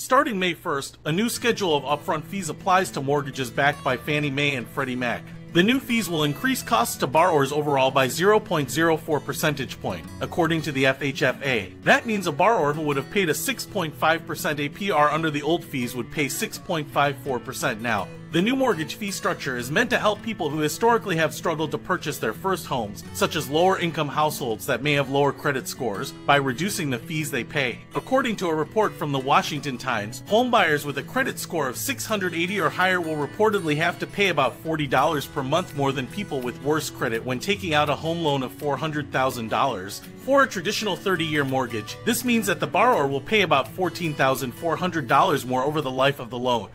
Starting May 1st, a new schedule of upfront fees applies to mortgages backed by Fannie Mae and Freddie Mac. The new fees will increase costs to borrowers overall by 0.04 percentage point, according to the FHFA. That means a borrower who would have paid a 6.5% APR under the old fees would pay 6.54% now. The new mortgage fee structure is meant to help people who historically have struggled to purchase their first homes, such as lower income households that may have lower credit scores, by reducing the fees they pay. According to a report from the Washington Times, homebuyers with a credit score of 680 or higher will reportedly have to pay about $40 per month more than people with worse credit when taking out a home loan of $400,000. For a traditional 30 year mortgage, this means that the borrower will pay about $14,400 more over the life of the loan.